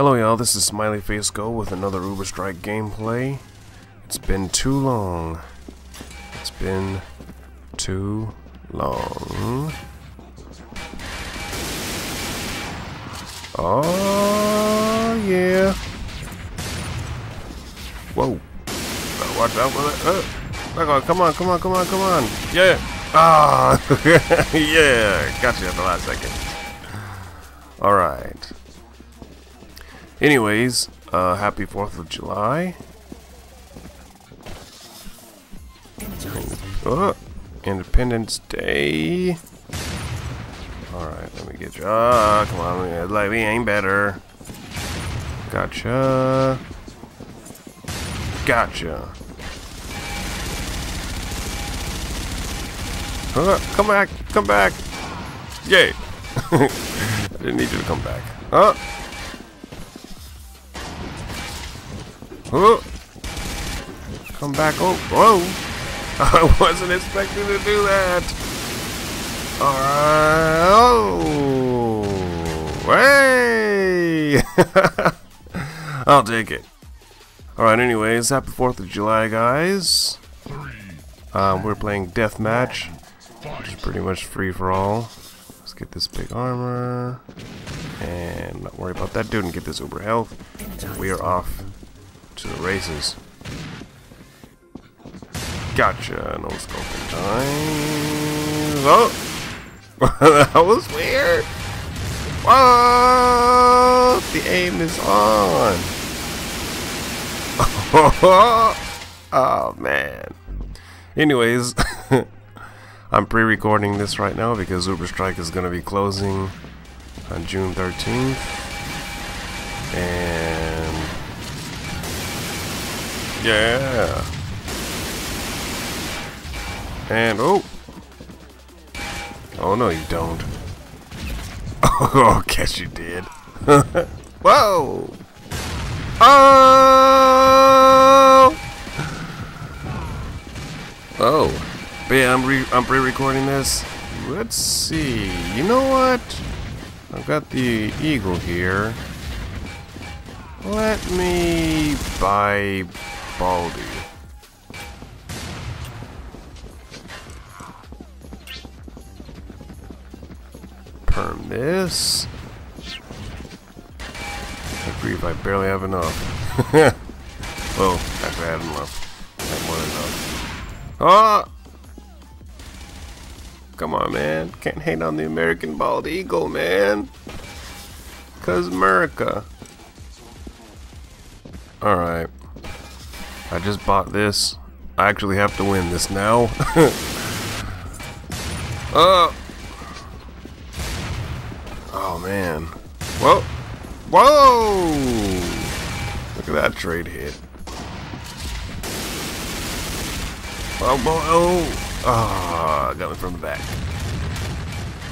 Hello y'all, this is Smiley Face Go with another Uber Strike gameplay. It's been too long. It's been too long. Oh yeah. Whoa. Gotta watch out for that. Uh, come on, come on, come on, come on. Yeah. Ah, yeah. Got you at the last second. Alright. Anyways, uh, happy 4th of July. Oh, Independence Day. Alright, let me get you. Ah, come on, like we ain't better. Gotcha. Gotcha. Uh, come back, come back. Yay. I didn't need you to come back. Huh? Come back. Oh, whoa. I wasn't expecting to do that. Alright. Oh. Hey. I'll take it. Alright, anyways, happy 4th of July, guys. Um, we're playing Deathmatch, which is pretty much free for all. Let's get this big armor. And not worry about that dude and get this uber health. We are off to the races. Gotcha. No scoping time. Oh! that was weird. Whoa! The aim is on. oh, man. Anyways, I'm pre-recording this right now because Uber Strike is going to be closing on June 13th. And yeah. And oh. Oh no, you don't. Oh, guess you did. Whoa. Oh. Oh. But yeah, I'm re I'm pre-recording this. Let's see. You know what? I've got the eagle here. Let me buy Baldy. Perm this. I if I barely have enough. oh, actually I have enough. I have more than enough. Oh! Come on, man. Can't hate on the American bald eagle, man. Cause America. Alright. I just bought this. I actually have to win this now. oh! Oh, man. Whoa! Whoa! Look at that trade hit. Oh, boy. Oh! Ah, got me from the back.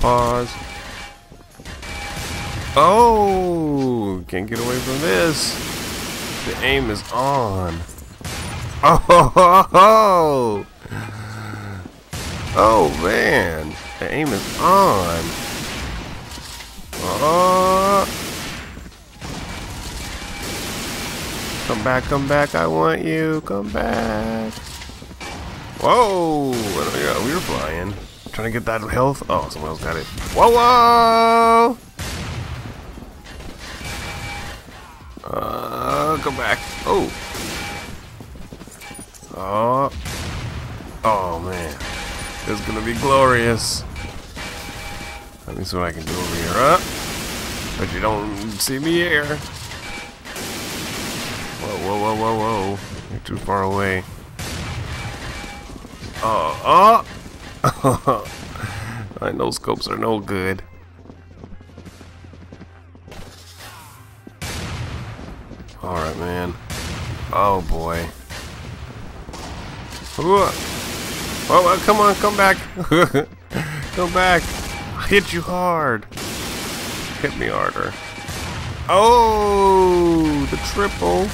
Pause. Oh! Can't get away from this. The aim is on. Oh! Oh, man. The aim is on. Oh! Come back, come back. I want you. Come back. Whoa! Yeah, we were flying. Trying to get that health. Oh, someone else got it. Whoa, whoa! Uh, come back. Oh. Oh. Oh, man. This is gonna be glorious. Let me see what I can do over here. Up. But you don't see me here. Whoa, whoa, whoa, whoa, whoa. You're too far away. Oh, oh! I know scopes are no good. Alright, man. Oh, boy. Oh, oh, come on, come back. come back. I Hit you hard. Hit me harder. Oh, the triple.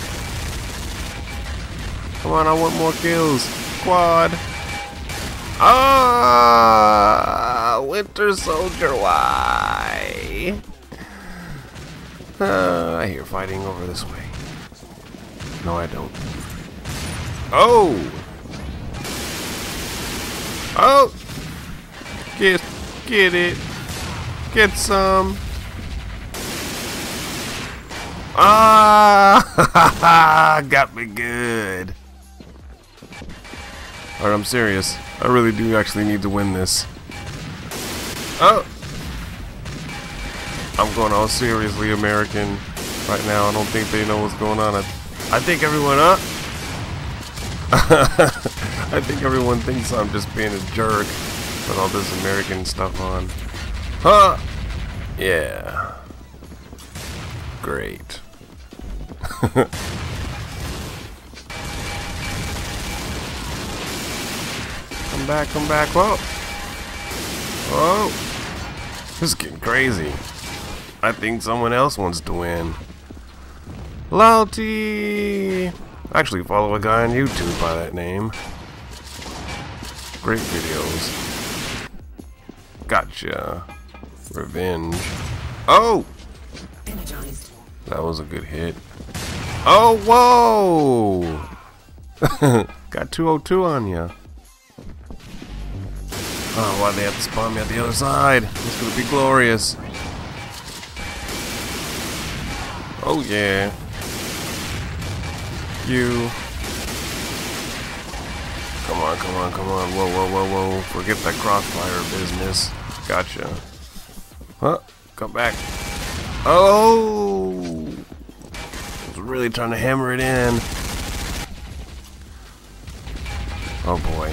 Come on, I want more kills. Quad. Ah, Winter Soldier, why? Uh, I hear fighting over this way. No, I don't. Oh! Oh! Get, get it. Get some. Ah! Got me good. Alright, I'm serious. I really do actually need to win this. Oh! I'm going all seriously American right now. I don't think they know what's going on. I, I think everyone up. I think everyone thinks I'm just being a jerk with all this American stuff on. Huh? Yeah. Great. come back, come back. Whoa. Whoa. This is getting crazy. I think someone else wants to win. Louty! Actually follow a guy on YouTube by that name. Great videos. Gotcha. Revenge. Oh! That was a good hit. Oh, whoa! Got 202 on ya. Oh, why'd they have to spawn me at the other side? It's gonna be glorious. Oh, yeah. You. Come on, come on, come on. Whoa, whoa, whoa, whoa. Forget that crossfire business. Gotcha. Huh? Come back. Oh! I was really trying to hammer it in. Oh boy.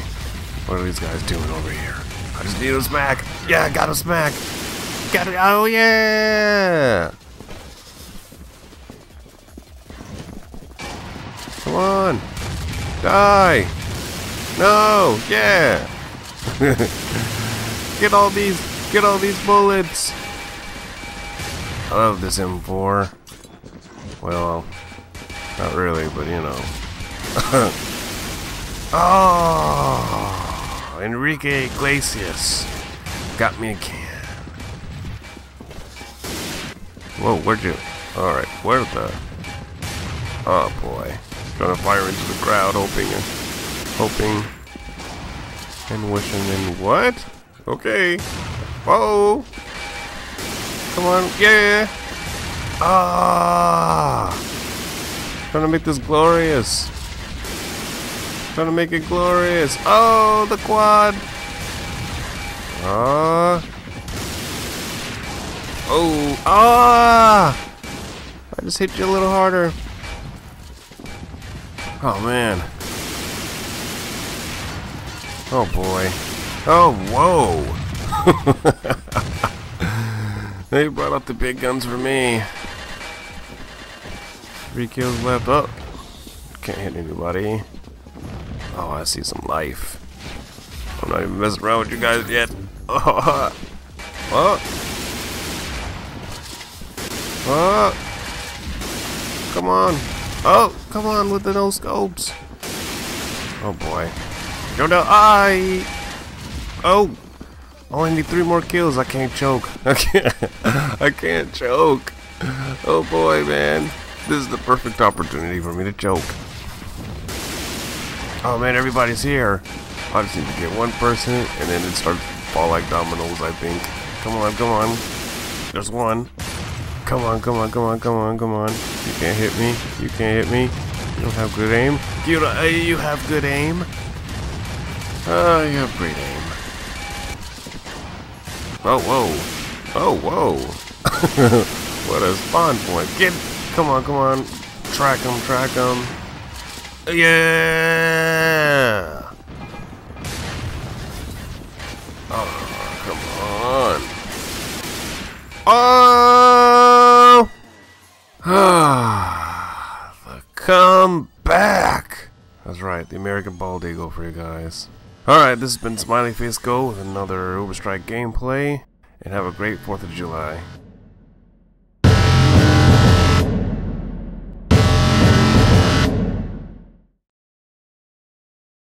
What are these guys doing over here? I just need a smack. Yeah, got a smack. Got it. Oh yeah! Come on. Die. No. Yeah. get all these. Get all these bullets. I love this M4. Well, not really, but you know. oh, Enrique Iglesias got me again. Whoa, where'd you? All right, where the? Oh boy. To fire into the crowd, hoping and hoping and wishing and what? Okay. Whoa. Come on, yeah. Ah. Trying to make this glorious. Trying to make it glorious. Oh, the quad. Ah. Oh, ah. I just hit you a little harder. Oh man. Oh boy. Oh whoa. they brought out the big guns for me. Three kills left. Oh. Can't hit anybody. Oh, I see some life. I'm not even messing around with you guys yet. Oh. Oh. Oh. Come on. Oh, come on with the no scopes. Oh boy. Go down. I. Oh. Only need three more kills. I can't choke. I can't. I can't choke. Oh boy, man. This is the perfect opportunity for me to choke. Oh man, everybody's here. I just need to get one person, and then it starts to fall like dominoes. I think. Come on, come on. There's one. Come on, come on, come on, come on, come on. You can't hit me. You can't hit me. You don't have good aim. You uh, you have good aim. Oh, you have great aim. Oh, whoa. Oh, whoa. what a spawn point. Get, come on, come on. Track him, track him. Yeah. Oh, come on. Oh! Ah, the comeback! That's right, the American Bald Eagle for you guys. Alright, this has been Smiley Face Go with another Uberstrike gameplay. and have a great 4th of July.